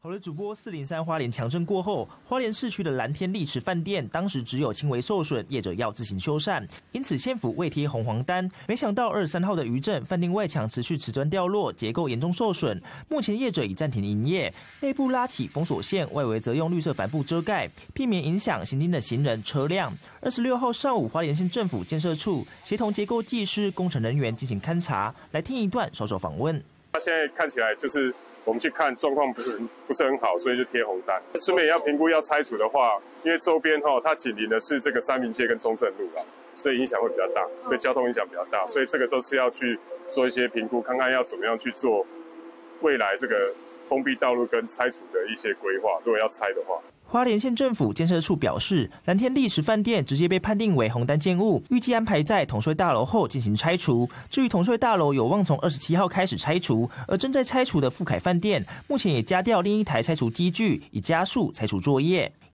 好了，主播四零三花莲强震过后，花莲市区的蓝天丽池饭店当时只有轻微受损，业者要自行修缮，因此县府未贴红黄单。没想到二十三号的余震，饭店外墙持续瓷砖掉落，结构严重受损。目前业者已暂停营业，内部拉起封锁线，外围则用绿色帆布遮盖，避免影响行经的行人车辆。二十六号上午，花莲县政府建设处协同结构技师、工程人员进行勘查，来听一段稍作访问。他现在看起来就是。我们去看状况不是很不是很好，所以就贴红单。顺便也要评估要拆除的话，因为周边哈它紧邻的是这个三明街跟中正路啦，所以影响会比较大，对交通影响比较大，所以这个都是要去做一些评估，看看要怎么样去做未来这个封闭道路跟拆除的一些规划。如果要拆的话。花莲县政府建设处表示，蓝天历史饭店直接被判定为红单建物，预计安排在统税大楼后进行拆除。至于统税大楼有望从二十七号开始拆除，而正在拆除的富凯饭店，目前也加掉另一台拆除机具，以加速拆除作业。